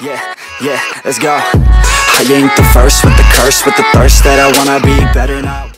Yeah, yeah, let's go. I ain't the first with the curse, with the thirst that I wanna be better now.